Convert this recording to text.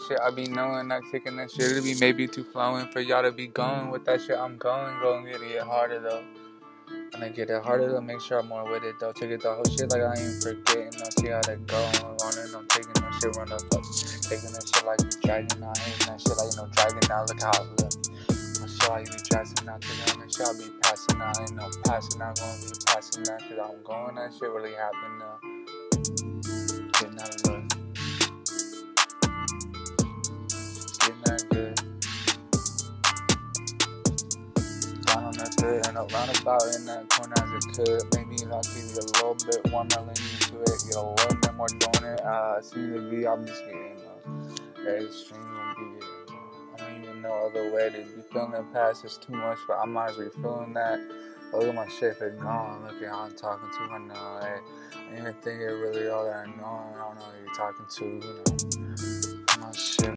shit, I be knowing not kicking that shit. It'll be maybe too flowing for y'all to be going with that shit. I'm going, going, get it harder though. And I get it harder to make sure I'm more with it though. Take it the whole shit like I ain't forgetting. I see how to go on it. I'm taking that shit, run up, up. Taking that shit like you dragon. I ain't that shit like know dragging. Now look how I look. I saw you be dressing out to on that shit. I be passing out. Ain't no passing out. Gonna be passing out. Cause I'm going. That shit really happened now. And around about in that corner as it could. Maybe I'll give you a little bit more melody into it. Get a little bit more doing it. Uh, see the V. I'm just getting uh, extreme. I don't even know other way to be feeling past. It's too much, but I might as well be feeling that. Look at my shit, it's gone. Look at how I'm talking to right now. Hey, I didn't even think it really all that I know. I don't know who you're talking to, you know.